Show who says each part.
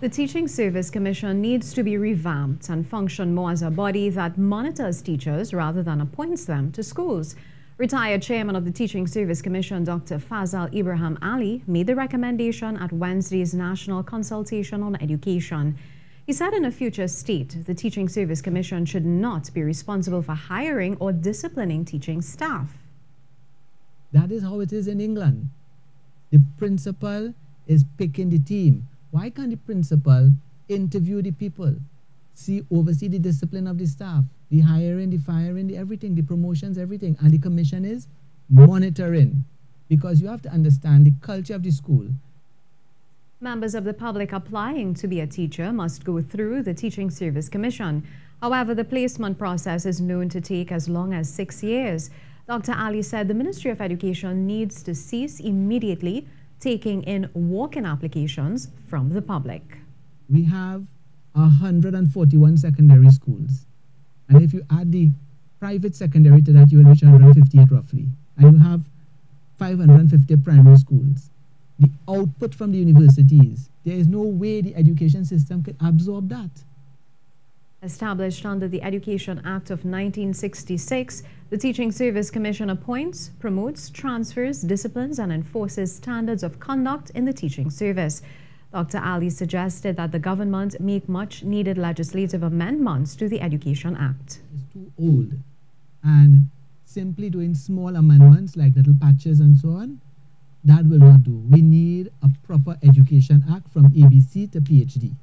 Speaker 1: The Teaching Service Commission needs to be revamped and function more as a body that monitors teachers rather than appoints them to schools. Retired Chairman of the Teaching Service Commission, Dr. Fazal Ibrahim Ali, made the recommendation at Wednesday's National Consultation on Education. He said in a future state, the Teaching Service Commission should not be responsible for hiring or disciplining teaching staff.
Speaker 2: That is how it is in England. The principal is picking the team why can't the principal interview the people, see, oversee the discipline of the staff, the hiring, the firing, the everything, the promotions, everything, and the commission is monitoring because you have to understand the culture of the school.
Speaker 1: Members of the public applying to be a teacher must go through the Teaching Service Commission. However, the placement process is known to take as long as six years. Dr. Ali said the Ministry of Education needs to cease immediately taking in walk-in applications from the public.
Speaker 2: We have 141 secondary schools. And if you add the private secondary to that, you will reach 158 roughly. And you have 550 primary schools. The output from the universities, there is no way the education system can absorb that.
Speaker 1: Established under the Education Act of 1966, the Teaching Service Commission appoints, promotes, transfers, disciplines, and enforces standards of conduct in the teaching service. Dr. Ali suggested that the government make much needed legislative amendments to the Education Act.
Speaker 2: It's too old, and simply doing small amendments like little patches and so on, that will not do. We need a proper Education Act from ABC to PhD.